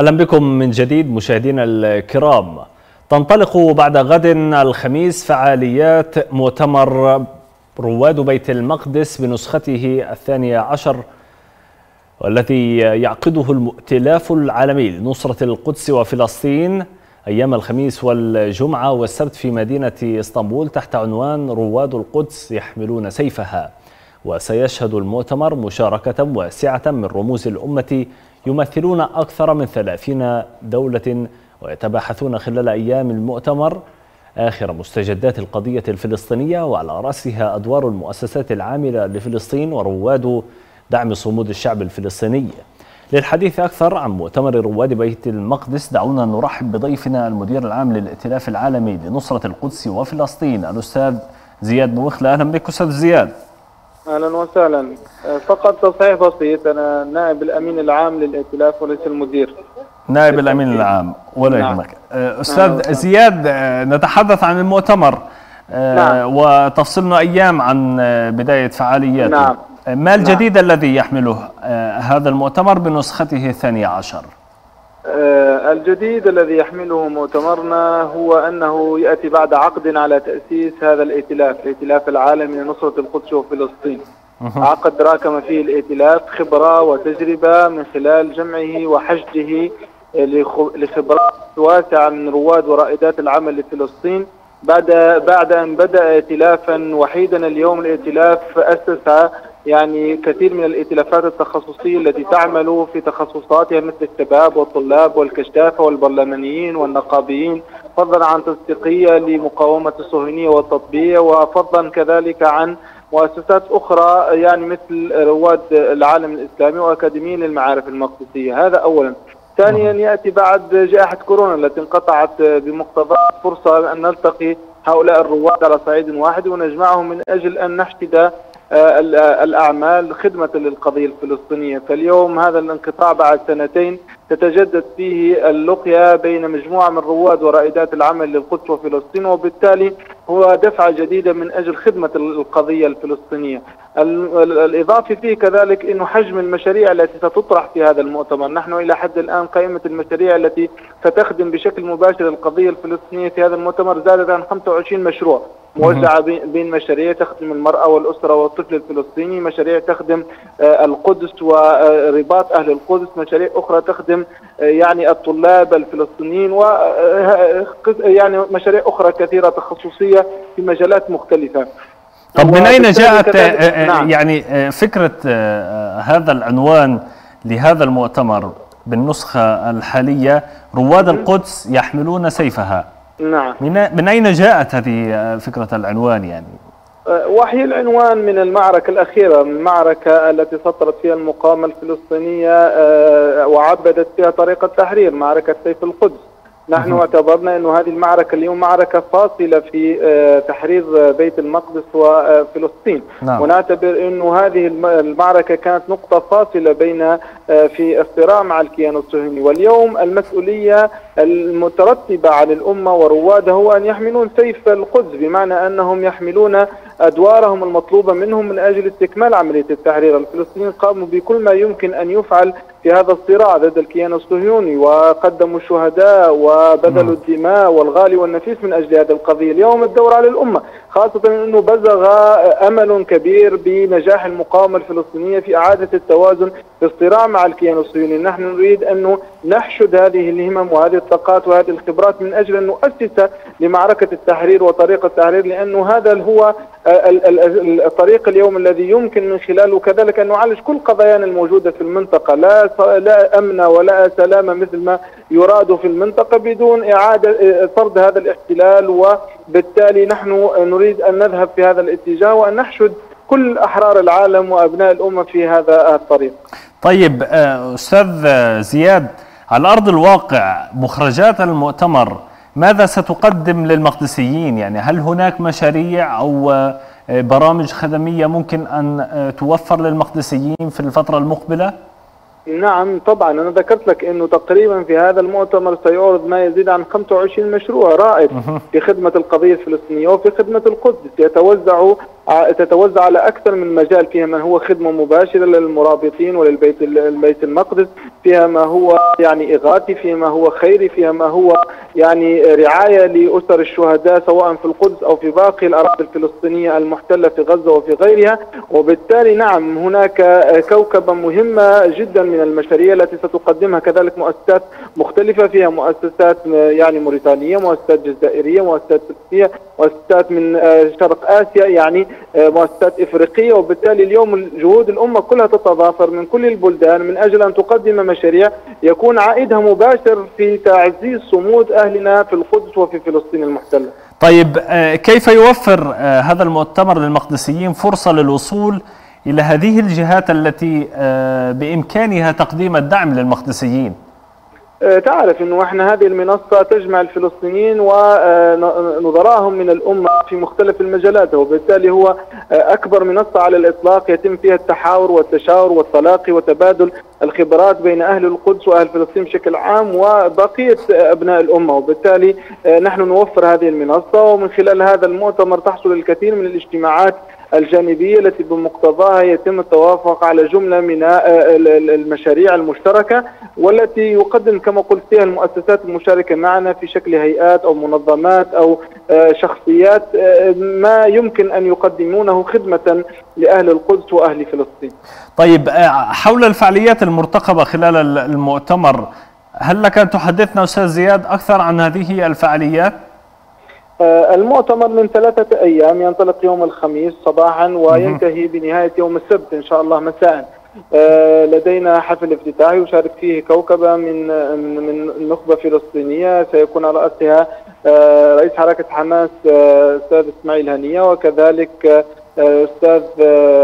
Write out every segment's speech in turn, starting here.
أهلا بكم من جديد مشاهدينا الكرام. تنطلق بعد غد الخميس فعاليات مؤتمر رواد بيت المقدس بنسخته الثانية عشر والذي يعقده الائتلاف العالمي لنصرة القدس وفلسطين أيام الخميس والجمعة والسبت في مدينة إسطنبول تحت عنوان رواد القدس يحملون سيفها. وسيشهد المؤتمر مشاركة واسعة من رموز الأمة يمثلون أكثر من ثلاثين دولة ويتباحثون خلال أيام المؤتمر آخر مستجدات القضية الفلسطينية وعلى رأسها أدوار المؤسسات العاملة لفلسطين ورواد دعم صمود الشعب الفلسطيني. للحديث أكثر عن مؤتمر رواد بيت المقدس دعونا نرحب بضيفنا المدير العام للائتلاف العالمي لنصرة القدس وفلسطين الأستاذ زياد موخلة أهلا بك أستاذ زياد. أهلا وسهلا فقط تصحيح بسيط أنا نائب الأمين العام للائتلاف وليس المدير نائب الأمين العام ولا نعم. يهمك نعم. أستاذ زياد نتحدث عن المؤتمر نعم. وتفصلنا أيام عن بداية فعالياته نعم. ما الجديد نعم. الذي يحمله هذا المؤتمر بنسخته الثانية عشر الجديد الذي يحمله مؤتمرنا هو أنه يأتي بعد عقد على تأسيس هذا الائتلاف الائتلاف العالمي لنصرة القدس وفلسطين. عقد راكم فيه الائتلاف خبرة وتجربة من خلال جمعه وحشده لخبرات واسعة من رواد ورائدات العمل لفلسطين. بعد بعد أن بدأ ائتلافا وحيدا اليوم الائتلاف أسس يعني كثير من الائتلافات التخصصية التي تعمل في تخصصاتها مثل الشباب والطلاب والكشافة والبرلمانيين والنقابيين فضلا عن تنسيقيه لمقاومة الصهيونية والتطبيع وفضلا كذلك عن مؤسسات أخرى يعني مثل رواد العالم الإسلامي وأكاديميين للمعارف المقدسيه هذا اولا. ثانيا يأتي بعد جائحة كورونا التي انقطعت بمقتضى فرصة أن نلتقي هؤلاء الرواد على صعيد واحد ونجمعهم من أجل أن نحشد الأعمال خدمة للقضية الفلسطينية، فاليوم هذا الانقطاع بعد سنتين تتجدد فيه اللقيا بين مجموعة من رواد ورائدات العمل للقدس وفلسطين وبالتالي هو دفعة جديدة من أجل خدمة القضية الفلسطينية. الاضافي فيه كذلك إنه حجم المشاريع التي ستطرح في هذا المؤتمر، نحن إلى حد الآن قائمة المشاريع التي ستخدم بشكل مباشر القضية الفلسطينية في هذا المؤتمر زادت عن 25 مشروع. موزعة بين مشاريع تخدم المرأة والأسرة والطفل الفلسطيني مشاريع تخدم القدس ورباط أهل القدس مشاريع أخرى تخدم يعني الطلاب الفلسطينيين و يعني مشاريع أخرى كثيرة تخصصية في مجالات مختلفة طب من أين جاءت نعم. يعني فكرة هذا العنوان لهذا المؤتمر بالنسخة الحالية؟ رواد القدس يحملون سيفها. نعم. من أين جاءت هذه فكرة العنوان يعني؟ وحي العنوان من المعركة الأخيرة المعركة التي سطرت فيها المقاومة الفلسطينية وعبدت فيها طريق التحرير معركة سيف القدس. نحن اعتبرنا أن هذه المعركة اليوم معركة فاصلة في تحرير بيت المقدس وفلسطين. نعم. ونعتبر أن هذه المعركة كانت نقطة فاصلة بين في الصراع مع الكيان الصهيوني واليوم المسؤولية المترتبة على الأمة وروادها هو أن يحملون سيف القدس بمعنى أنهم يحملون أدوارهم المطلوبة منهم من أجل استكمال عملية التحرير. الفلسطينيين قاموا بكل ما يمكن أن يفعل في هذا الصراع ضد الكيان الصهيوني وقدموا الشهداء وبذلوا الدماء والغالي والنفيس من أجل هذه القضية. اليوم الدور على الأمة خاصة أنه بزغ أمل كبير بنجاح المقاومة الفلسطينية في إعادة التوازن في الصراع مع الكيان الصهيوني. نحن نريد أن نحشد هذه الهمم وهذه الطاقات وهذه الخبرات من أجل أن نؤسس لمعركة التحرير وطريق التحرير لأنه هذا هو الطريق اليوم الذي يمكن من خلاله كذلك أن نعالج كل قضايانا الموجودة في المنطقة. لا لا أمن ولا سلام مثل ما يراد في المنطقة بدون إعادة فرض هذا الاحتلال وبالتالي نحن نريد أن نذهب في هذا الاتجاه وأن نحشد كل أحرار العالم وأبناء الأمة في هذا الطريق. طيب أستاذ زياد على أرض الواقع مخرجات المؤتمر ماذا ستقدم للمقدسيين يعني هل هناك مشاريع أو برامج خدمية ممكن أن توفر للمقدسيين في الفترة المقبلة؟ نعم طبعا. أنا ذكرت لك إنه تقريبا في هذا المؤتمر سيعرض ما يزيد عن 25 مشروع رائد في خدمة القضية الفلسطينية وفي خدمة القدس. يتوزع تتوزع على أكثر من مجال. فيها ما هو خدمة مباشرة للمرابطين وللبيت البيت المقدس. فيها ما هو يعني إغاثي فيها ما هو خيري فيها ما هو يعني رعاية لأسر الشهداء سواء في القدس أو في باقي الأراضي الفلسطينية المحتلة في غزة وفي غيرها. وبالتالي نعم هناك كوكبة مهمة جدا من المشاريع التي ستقدمها كذلك مؤسسات مختلفة فيها مؤسسات يعني موريتانية مؤسسات جزائرية مؤسسات تركيه مؤسسات من شرق آسيا يعني مؤسسات إفريقية. وبالتالي اليوم جهود الأمة كلها تتضافر من كل البلدان من أجل أن تقدم مشاريع يكون عائدها مباشر في تعزيز صمود أهلنا في القدس وفي فلسطين المحتلة. طيب كيف يوفر هذا المؤتمر للمقدسيين فرصة للوصول إلى هذه الجهات التي بإمكانها تقديم الدعم للمقدسيين؟ تعرف إنه إحنا هذه المنصة تجمع الفلسطينيين ونظراهم من الأمة في مختلف المجالات وبالتالي هو أكبر منصة على الإطلاق يتم فيها التحاور والتشاور والتلاقي وتبادل الخبرات بين أهل القدس وأهل فلسطين بشكل عام وبقية أبناء الأمة وبالتالي نحن نوفر هذه المنصة ومن خلال هذا المؤتمر تحصل الكثير من الاجتماعات الجانبية التي بمقتضاها يتم التوافق على جملة من المشاريع المشتركة والتي يقدم كما قلت فيها المؤسسات المشاركة معنا في شكل هيئات أو منظمات أو شخصيات ما يمكن أن يقدمونه خدمة لأهل القدس وأهل فلسطين طيب حول الفعاليات المرتقبة خلال المؤتمر هل لك أن تحدثنا أستاذ زياد أكثر عن هذه الفعاليات؟ المؤتمر من ثلاثة أيام ينطلق يوم الخميس صباحا وينتهي بنهاية يوم السبت إن شاء الله مساء. لدينا حفل افتتاحي يشارك فيه كوكبة من من نخبة فلسطينية. سيكون على رأسها رئيس حركة حماس أستاذ إسماعيل هنية وكذلك أستاذ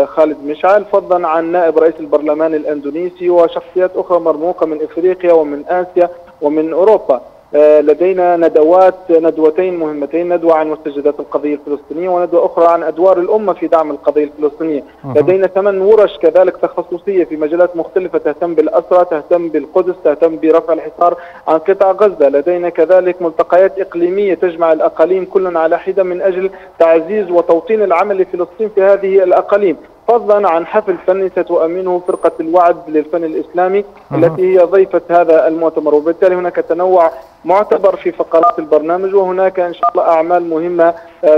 خالد مشعل فضلا عن نائب رئيس البرلمان الأندونيسي وشخصيات أخرى مرموقة من إفريقيا ومن آسيا ومن أوروبا. لدينا ندوات ندوتين مهمتين ندوة عن مستجدات القضية الفلسطينية وندوة أخرى عن أدوار الأمة في دعم القضية الفلسطينية. لدينا ثمان ورش كذلك تخصصية في مجالات مختلفة تهتم بالأسرى تهتم بالقدس تهتم برفع الحصار عن قطاع غزة. لدينا كذلك ملتقيات إقليمية تجمع الأقاليم كل على حدة من أجل تعزيز وتوطين العمل لفلسطين في هذه الأقاليم. فضلا عن حفل فني ستؤمنه فرقة الوعد للفن الإسلامي التي هي ضيفة هذا المؤتمر. وبالتالي هناك تنوع معتبر في فقرات البرنامج وهناك إن شاء الله أعمال مهمة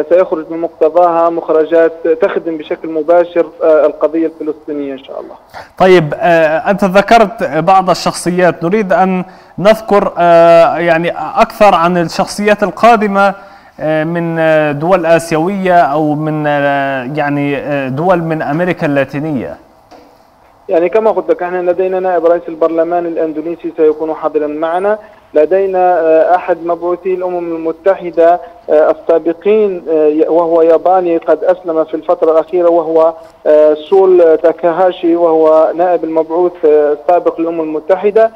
سيخرج من مقتضاها مخرجات تخدم بشكل مباشر القضية الفلسطينية إن شاء الله. طيب أنت ذكرت بعض الشخصيات. نريد أن نذكر يعني أكثر عن الشخصيات القادمة من دول آسيوية أو من يعني دول من أمريكا اللاتينية. يعني كما قلت لك إحنا لدينا نائب رئيس البرلمان الأندونيسي سيكون حاضرا معنا. لدينا أحد مبعوثي الأمم المتحدة السابقين وهو ياباني قد أسلم في الفترة الأخيرة وهو سول تاكاهاشي وهو نائب المبعوث السابق للأمم المتحدة. آه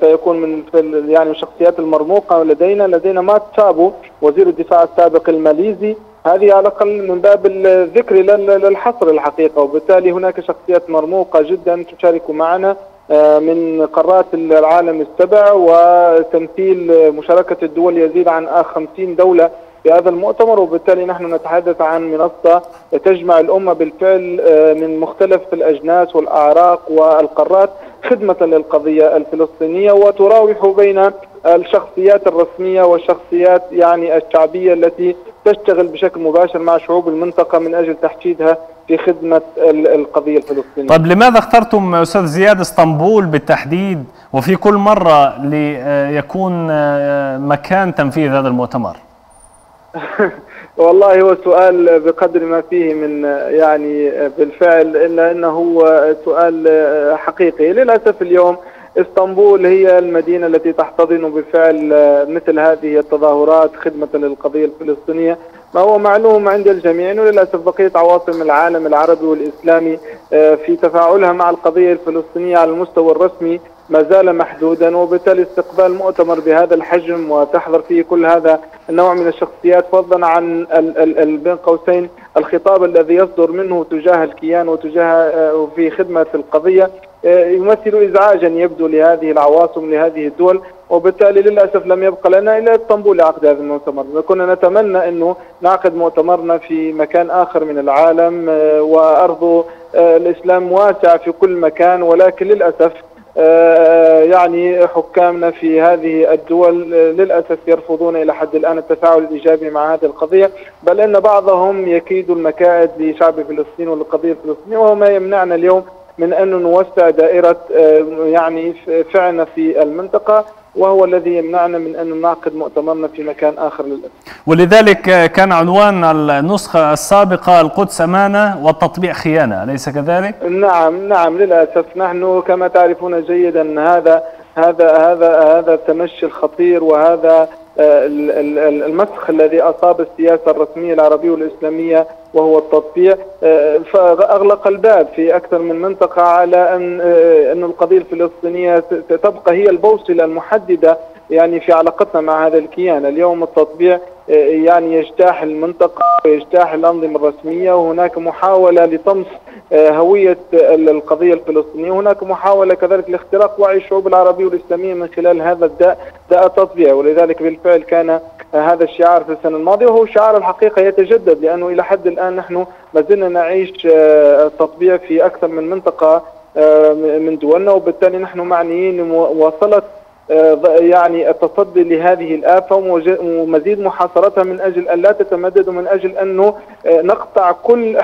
سيكون من يعني الشخصيات المرموقة لدينا لدينا مات سابو وزير الدفاع السابق الماليزي. هذه على الأقل من باب الذكر للحصر الحقيقة وبالتالي هناك شخصيات مرموقة جدا تشارك معنا آه من قارات العالم السبع وتمثيل مشاركة الدول يزيد عن 50 دولة في هذا المؤتمر. وبالتالي نحن نتحدث عن منصة تجمع الأمة بالفعل من مختلف الأجناس والأعراق والقارات. خدمة للقضية الفلسطينية وتراوح بين الشخصيات الرسمية والشخصيات يعني الشعبية التي تشتغل بشكل مباشر مع شعوب المنطقة من أجل تحشيدها في خدمة القضية الفلسطينية طيب لماذا اخترتم أستاذ زياد اسطنبول بالتحديد وفي كل مرة ليكون مكان تنفيذ هذا المؤتمر؟ والله هو سؤال بقدر ما فيه من يعني بالفعل إلا إنه هو سؤال حقيقي. للأسف اليوم إسطنبول هي المدينة التي تحتضن بالفعل مثل هذه التظاهرات خدمة للقضية الفلسطينية. ما هو معلوم عند الجميع إنه للأسف بقيه عواصم العالم العربي والإسلامي في تفاعلها مع القضية الفلسطينية على المستوى الرسمي. ما زال محدودا وبالتالي استقبال مؤتمر بهذا الحجم وتحضر فيه كل هذا النوع من الشخصيات فضلا عن بين قوسين الخطاب الذي يصدر منه تجاه الكيان وتجاه في خدمة القضية يمثل إزعاجا يبدو لهذه العواصم لهذه الدول وبالتالي للأسف لم يبقى لنا إلا إسطنبول لعقد هذا المؤتمر، كنا نتمنى إنه نعقد مؤتمرنا في مكان آخر من العالم وأرض الإسلام واسعه في كل مكان ولكن للأسف آه، يعني حكامنا في هذه الدول آه، للأسف يرفضون إلى حد الآن التفاعل الإيجابي مع هذه القضية بل أن بعضهم يكيد المكائد لشعب فلسطين وللقضية الفلسطينية وهو ما يمنعنا اليوم من أن نوسع دائرة آه، يعني فعلنا في المنطقة. وهو الذي يمنعنا من أن نعقد مؤتمرنا في مكان آخر للأسف ولذلك كان عنوان النسخة السابقة القدس أمانة والتطبيع خيانة أليس كذلك؟ نعم نعم للأسف نحن كما تعرفون جيدا هذا هذا هذا هذا التمشي الخطير وهذا المسخ الذي أصاب السياسة الرسمية العربية والإسلامية وهو التطبيع آه، فأغلق الباب في أكثر من منطقة على أن آه، أن القضية الفلسطينية تبقى هي البوصلة المحددة يعني في علاقتنا مع هذا الكيان. اليوم التطبيع آه، يعني يجتاح المنطقة ويجتاح الأنظمة الرسمية وهناك محاولة لطمس هوية القضية الفلسطينية. هناك محاولة كذلك لاختراق وعي الشعوب العربية والإسلامية من خلال هذا الداء داء التطبيع. ولذلك بالفعل كان هذا الشعار في السنة الماضية. وهو شعار الحقيقة يتجدد لأنه إلى حد الآن نحن ما زلنا نعيش التطبيع آه، في أكثر من منطقة آه، من دولنا. وبالتالي نحن معنيين مواصلة آه، يعني التصدي لهذه الآفة ومزيد محاصرتها من أجل أن لا تتمدد ومن أجل أنه آه، نقطع كل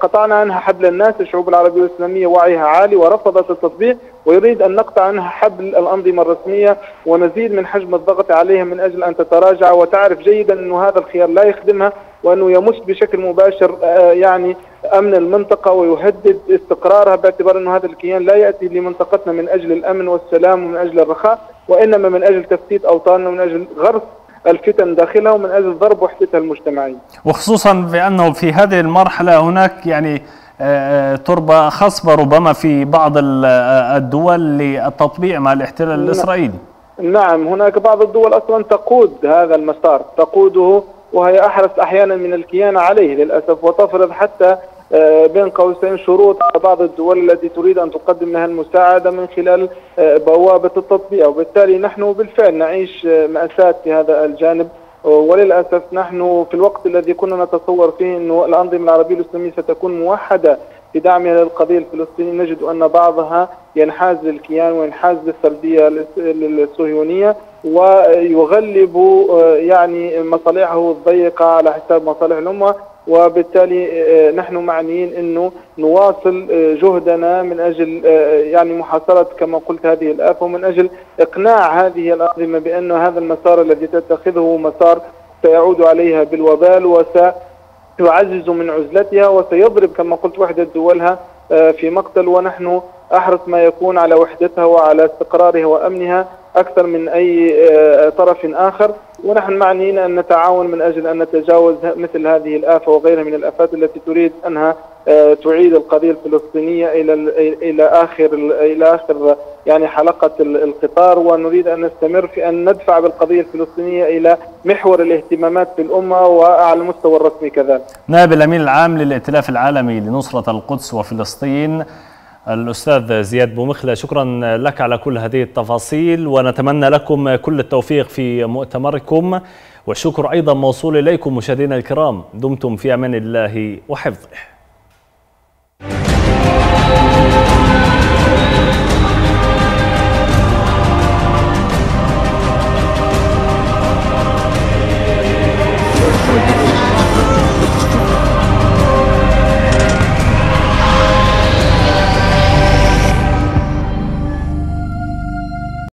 قطعنا عنها حبل الناس الشعوب العربية والإسلامية وعيها عالي ورفضت التطبيع ويريد أن نقطع عنها حبل الأنظمة الرسمية ونزيد من حجم الضغط عليها من أجل أن تتراجع وتعرف جيدا أنه هذا الخيار لا يخدمها وأنه يمس بشكل مباشر آه، يعني أمن المنطقة ويهدد استقرارها باعتبار أنه هذا الكيان لا يأتي لمنطقتنا من أجل الأمن والسلام ومن أجل الرخاء وإنما من أجل تفتيت أوطاننا ومن أجل غرس الفتن داخلها ومن أجل ضرب وحدتها المجتمعية وخصوصا بأنه في هذه المرحلة هناك يعني آه، تربة خصبة ربما في بعض الدول للتطبيع مع الاحتلال نعم. الإسرائيلي نعم هناك بعض الدول أصلا تقود هذا المسار تقوده وهي أحرص أحيانا من الكيان عليه للأسف وتفرض حتى آه، بين قوسين شروط على بعض الدول التي تريد أن تقدم لها المساعدة من خلال آه، بوابة التطبيع. وبالتالي نحن بالفعل نعيش آه، مأساة في هذا الجانب. وللأسف نحن في الوقت الذي كنا نتصور فيه أن الأنظمة العربية الإسلامية ستكون موحدة في دعمها للقضية الفلسطينية نجد أن بعضها ينحاز للكيان وينحاز للسردية الصهيونية ويغلب آه، يعني مصالحه الضيقة على حساب مصالح الأمة. وبالتالي آه، نحن معنيين إنه نواصل آه، جهدنا من أجل يعني محاصرة كما قلت هذه الآفة ومن أجل إقناع هذه الأنظمة بأن هذا المسار الذي تتخذه مسار سيعود عليها بالوبال وسيعزز من عزلتها وسيضرب كما قلت وحدة دولها في مقتل ونحن أحرص ما يكون على وحدتها وعلى استقرارها وأمنها أكثر من أي آه، طرف آخر. ونحن معنيين أن نتعاون من أجل أن نتجاوز مثل هذه الآفة وغيرها من الآفات التي تريد أنها آه، تعيد القضية الفلسطينية إلى إلى آخر إلى آخر يعني حلقة القطار ونريد أن نستمر في أن ندفع بالقضية الفلسطينية إلى محور الاهتمامات في الأمة وعلى المستوى الرسمي كذلك. نائب الأمين العام للائتلاف العالمي لنصرة القدس وفلسطين الأستاذ زياد بومخلة شكرا لك على كل هذه التفاصيل ونتمنى لكم كل التوفيق في مؤتمركم والشكر أيضا موصول إليكم مشاهدينا الكرام دمتم في أمان الله وحفظه